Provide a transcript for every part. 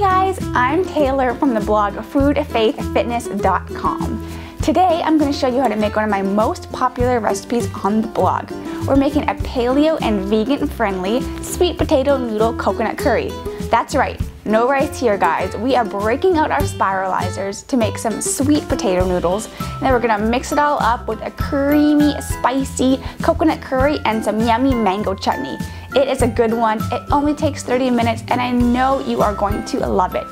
blurb from the blog foodfaithfitness.com. Today, I'm going to show you how to make one of my most popular recipes on the blog. We're making a paleo and vegan friendly sweet potato noodle coconut curry. That's right, no rice here guys. We are breaking out our spiralizers to make some sweet potato noodles. And then we're gonna mix it all up with a creamy, spicy coconut curry and some yummy mango chutney. It is a good one. It only takes 30 minutes and I know you are going to love it.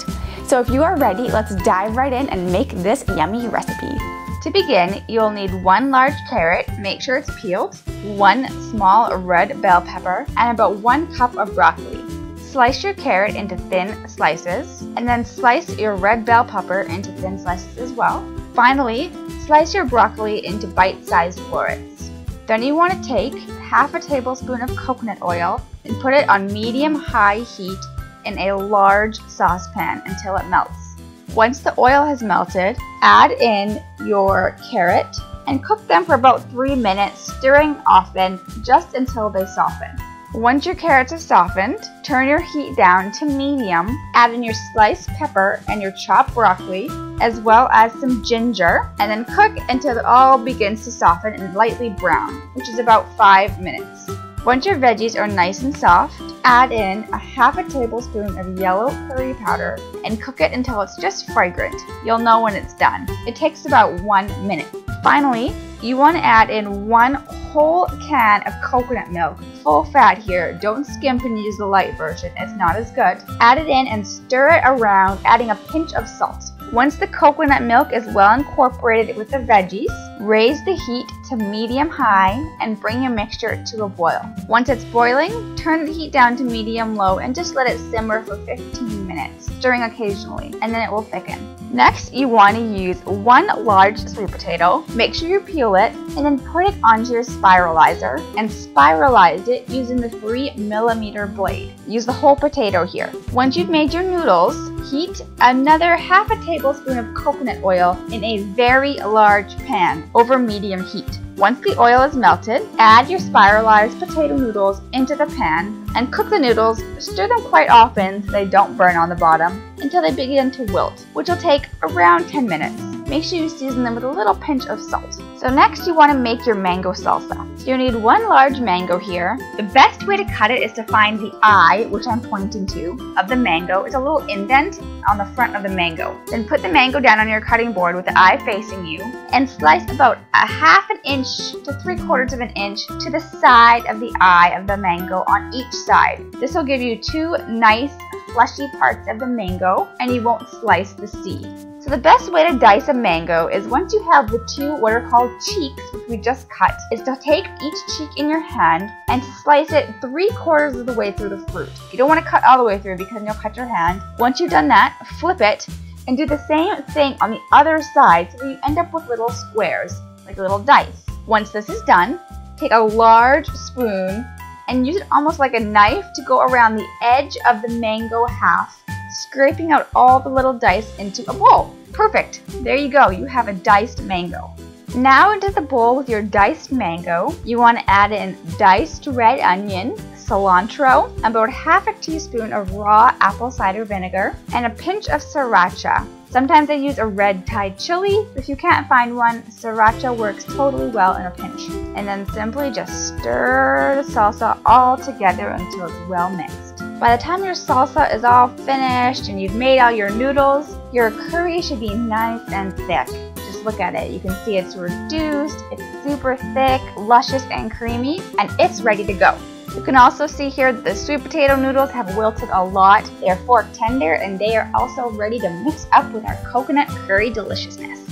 So if you are ready, let's dive right in and make this yummy recipe. To begin, you'll need one large carrot, make sure it's peeled, one small red bell pepper, and about one cup of broccoli. Slice your carrot into thin slices, and then slice your red bell pepper into thin slices as well. Finally, slice your broccoli into bite-sized florets. Then you want to take half a tablespoon of coconut oil and put it on medium-high heat in a large saucepan until it melts. Once the oil has melted, add in your carrot and cook them for about 3 minutes, stirring often just until they soften. Once your carrots are softened, turn your heat down to medium, add in your sliced pepper and your chopped broccoli, as well as some ginger, and then cook until it all begins to soften and lightly brown, which is about 5 minutes. Once your veggies are nice and soft, add in a half a tablespoon of yellow curry powder and cook it until it's just fragrant. You'll know when it's done. It takes about one minute. Finally, you want to add in one whole can of coconut milk, full fat here. Don't skimp and use the light version, it's not as good. Add it in and stir it around, adding a pinch of salt. Once the coconut milk is well incorporated with the veggies, raise the heat to medium high and bring your mixture to a boil. Once it's boiling, turn the heat down to medium low and just let it simmer for 15 minutes, stirring occasionally, and then it will thicken. Next, you want to use one large sweet potato. Make sure you peel it and then put it onto your spiralizer and spiralize it using the 3 millimeter blade. Use the whole potato here. Once you've made your noodles, heat another half a tablespoon of coconut oil in a very large pan over medium heat. Once the oil is melted, add your spiralized potato noodles into the pan and cook the noodles, stir them quite often so they don't burn on the bottom, until they begin to wilt, which will take around 10 minutes. Make sure you season them with a little pinch of salt. So next you want to make your mango salsa. So you need one large mango here. The best way to cut it is to find the eye, which I'm pointing to, of the mango. It's a little indent on the front of the mango. Then put the mango down on your cutting board with the eye facing you and slice about a half an inch to three quarters of an inch to the side of the eye of the mango on each side. This will give you two nice fleshy parts of the mango and you won't slice the seed. So the best way to dice a mango is once you have the two what are called cheeks, which we just cut, is to take each cheek in your hand and to slice it three quarters of the way through the fruit. You don't want to cut all the way through because you'll cut your hand. Once you've done that, flip it and do the same thing on the other side so that you end up with little squares, like little dice. Once this is done, take a large spoon and use it almost like a knife to go around the edge of the mango half scraping out all the little dice into a bowl. Perfect. There you go. You have a diced mango. Now into the bowl with your diced mango, you want to add in diced red onion, cilantro, about half a teaspoon of raw apple cider vinegar, and a pinch of sriracha. Sometimes I use a red Thai chili. If you can't find one, sriracha works totally well in a pinch. And then simply just stir the salsa all together until it's well mixed. By the time your salsa is all finished and you've made all your noodles, your curry should be nice and thick. Just look at it. You can see it's reduced, it's super thick, luscious and creamy, and it's ready to go. You can also see here that the sweet potato noodles have wilted a lot. They are fork tender and they are also ready to mix up with our coconut curry deliciousness.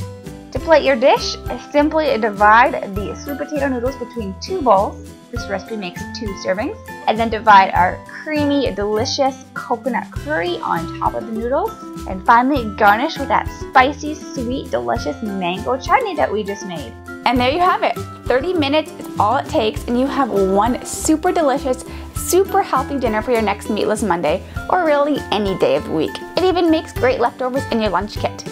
To plate your dish, simply divide the sweet potato noodles between two bowls this recipe makes two servings. And then divide our creamy, delicious coconut curry on top of the noodles. And finally, garnish with that spicy, sweet, delicious mango chutney that we just made. And there you have it. 30 minutes is all it takes and you have one super delicious, super healthy dinner for your next Meatless Monday or really any day of the week. It even makes great leftovers in your lunch kit.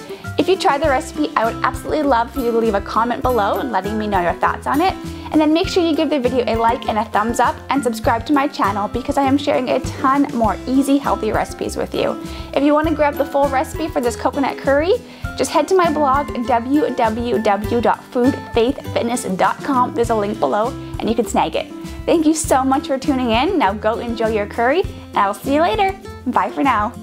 If you try the recipe, I would absolutely love for you to leave a comment below and letting me know your thoughts on it. And then make sure you give the video a like and a thumbs up and subscribe to my channel because I am sharing a ton more easy, healthy recipes with you. If you want to grab the full recipe for this coconut curry, just head to my blog, www.foodfaithfitness.com. There's a link below and you can snag it. Thank you so much for tuning in. Now go enjoy your curry and I'll see you later. Bye for now.